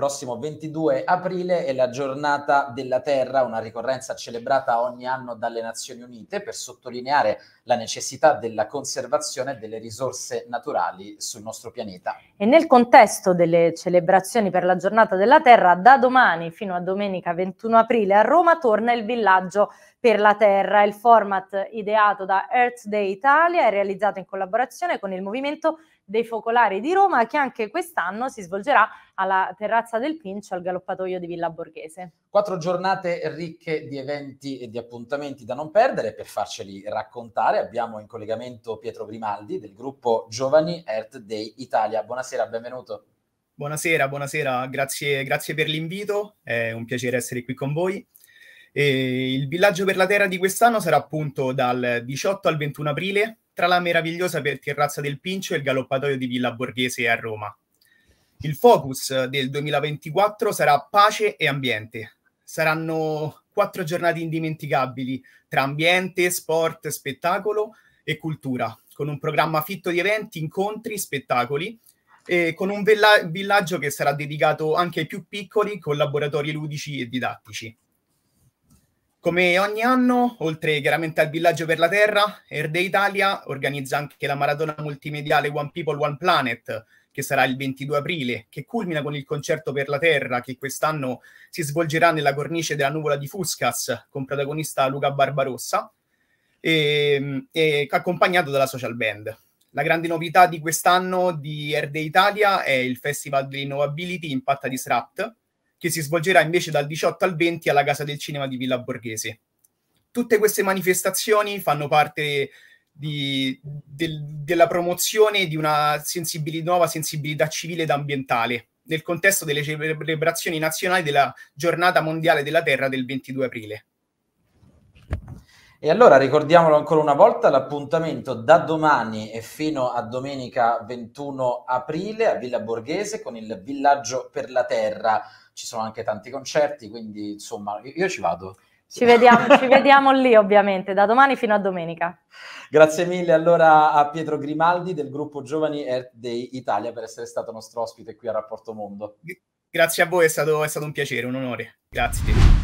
prossimo 22 aprile è la giornata della Terra, una ricorrenza celebrata ogni anno dalle Nazioni Unite per sottolineare la necessità della conservazione delle risorse naturali sul nostro pianeta. E nel contesto delle celebrazioni per la giornata della Terra, da domani fino a domenica 21 aprile a Roma torna il villaggio per la Terra. Il format ideato da Earth Day Italia è realizzato in collaborazione con il Movimento dei Focolari di Roma che anche quest'anno si svolgerà alla terrazza del Pincio al galoppatoio di Villa Borghese. Quattro giornate ricche di eventi e di appuntamenti da non perdere. Per farceli raccontare abbiamo in collegamento Pietro Grimaldi del gruppo Giovani Earth Day Italia. Buonasera, benvenuto. Buonasera, buonasera, grazie, grazie per l'invito, è un piacere essere qui con voi. E il villaggio per la terra di quest'anno sarà appunto dal 18 al 21 aprile tra la meravigliosa per terrazza del Pincio e il galoppatoio di Villa Borghese a Roma. Il focus del 2024 sarà pace e ambiente. Saranno quattro giornate indimenticabili tra ambiente, sport, spettacolo e cultura, con un programma fitto di eventi, incontri, spettacoli e con un villaggio che sarà dedicato anche ai più piccoli con laboratori ludici e didattici. Come ogni anno, oltre chiaramente al Villaggio per la Terra, Erde Italia organizza anche la maratona multimediale One People, One Planet, che sarà il 22 aprile, che culmina con il concerto per la Terra, che quest'anno si svolgerà nella cornice della nuvola di Fuscas, con protagonista Luca Barbarossa, e, e accompagnato dalla social band. La grande novità di quest'anno di Erde Italia è il Festival dell'Innovability Impatta di SRAT, che si svolgerà invece dal 18 al 20 alla Casa del Cinema di Villa Borghese. Tutte queste manifestazioni fanno parte di, del, della promozione di una sensibili, nuova sensibilità civile ed ambientale nel contesto delle celebrazioni nazionali della Giornata Mondiale della Terra del 22 aprile. E allora ricordiamolo ancora una volta, l'appuntamento da domani e fino a domenica 21 aprile a Villa Borghese con il Villaggio per la Terra ci sono anche tanti concerti, quindi insomma io ci vado. Ci vediamo, ci vediamo lì ovviamente, da domani fino a domenica. Grazie mille allora a Pietro Grimaldi del gruppo Giovani Earth Day Italia per essere stato nostro ospite qui a Rapporto Mondo. Grazie a voi, è stato, è stato un piacere, un onore. Grazie.